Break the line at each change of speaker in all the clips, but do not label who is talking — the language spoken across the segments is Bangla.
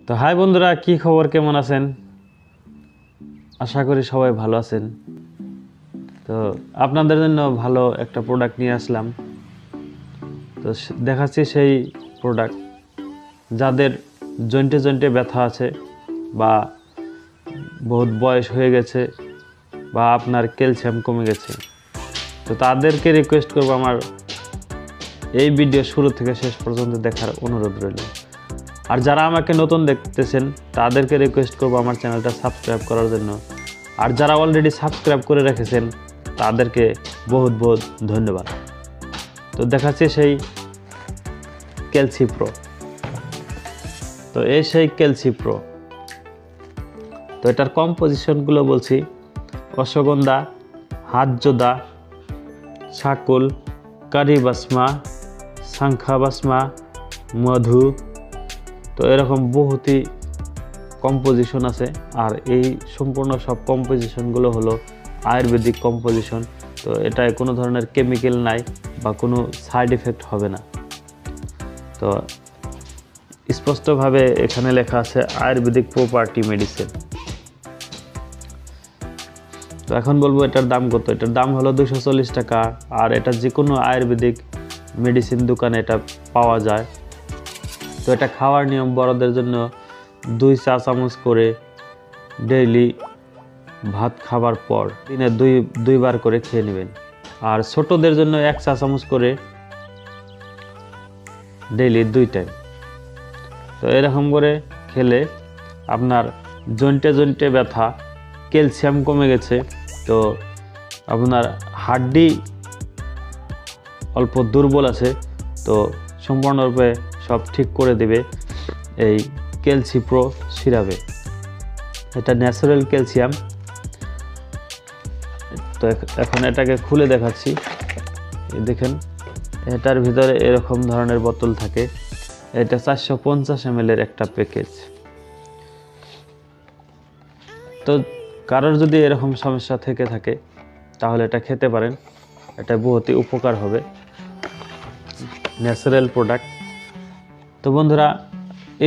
তো হাই বন্ধুরা, কি খবর? কেমন আছেন? আশা করি সবাই ভালো আছেন। তো আপনাদের জন্য ভালো একটা প্রোডাক্ট নিয়ে আসলাম। তো দেখাচ্ছি সেই প্রোডাক্ট যাদের জয়েন্টে জয়েন্টে ব্যথা আছে বা বহুত বয়স হয়ে গেছে বা আপনার ক্যালসিয়াম কমে গেছে, তো তাদেরকে রিকোয়েস্ট করব আমার এই ভিডিও শুরু থেকে শেষ পর্যন্ত দেখার অনুরোধ রইল। আর যারা আমাকে নতুন দেখতেছেন, তাদেরকে রিকোয়েস্ট করব আমার চ্যানেলটা সাবস্ক্রাইব করার জন্য। আর যারা অলরেডি সাবস্ক্রাইব করে রেখেছেন, তাদেরকে বহুত বহুত ধন্যবাদ। তো দেখাচ্ছি সেই ক্যালসি প্রো তো এই সেই ক্যালসি প্রো তো এটার কম্পোজিশনগুলো বলছি, অশ্বগন্ধা, হাতজোদা, শাকুল, কারি বাসমা, শাঙ্খা বাসমা, মধু তো এরকম বহুতই কম্পোজিশন আছে। আর এই সম্পূর্ণ সব কম্পোজিশনগুলো হলো আয়ুর্বেদিক কম্পোজিশন তো এটায় কোনো ধরনের কেমিক্যাল নাই বা কোনো সাইড এফেক্ট হবে না। তো স্পষ্টভাবে এখানে লেখা আছে আয়ুর্বেদিক প্রপার্টি মেডিসিন তো এখন বলব এটার দাম কত? এটার দাম হলো দুশো টাকা। আর এটা যে কোনো আয়ুর্বেদিক মেডিসিন দোকানে এটা পাওয়া যায়। তো এটা খাওয়ার নিয়ম বড়দের জন্য দুই চা চামচ করে ডেইলি ভাত খাবার পর দিনে দুই, দুইবার করে খেয়ে নেবেন। আর ছোটদের জন্য এক চা চামচ করে ডেইলি দুই টাইম তো এরকম করে খেলে আপনার জয়েন্টে জয়েন্টে ব্যথা, ক্যালসিয়াম কমে গেছে, তো আপনার হাড্ডি অল্প দুর্বল আছে, তো সম্পূর্ণরূপে সব ঠিক করে দেবে। এই ক্যালসি প্রো সিরাপে। এটা ন্যাচারাল ক্যালসিয়াম। তো এখন এটাকে খুলে দেখাচ্ছি। দেখেন, এটার ভিতরে এরকম ধরনের বোতল থাকে। এটা চারশো পঞ্চাশ এম এর একটা প্যাকেজ। তো কারোর যদি এরকম সমস্যা থেকে থাকে, তাহলে এটা খেতে পারেন। এটা বহুতই উপকার হবে। Natural product. তো বন্ধুরা,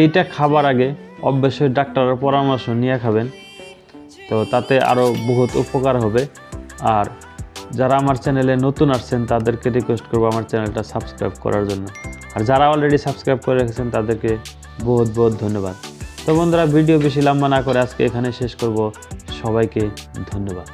এইটা খাবার আগে অবশ্যই ডাক্তারের পরামর্শ নিয়ে খাবেন। তো তাতে আরও বহুত উপকার হবে। আর যারা আমার চ্যানেলে নতুন আসছেন, তাদেরকে রিকোয়েস্ট করব আমার চ্যানেলটা সাবস্ক্রাইব করার জন্য। আর যারা অলরেডি সাবস্ক্রাইব করে রেখেছেন, তাদেরকে বহুত বহুত ধন্যবাদ। তো বন্ধুরা ভিডিও বেশি লম্বা না করে আজকে এখানে শেষ করব। সবাইকে ধন্যবাদ।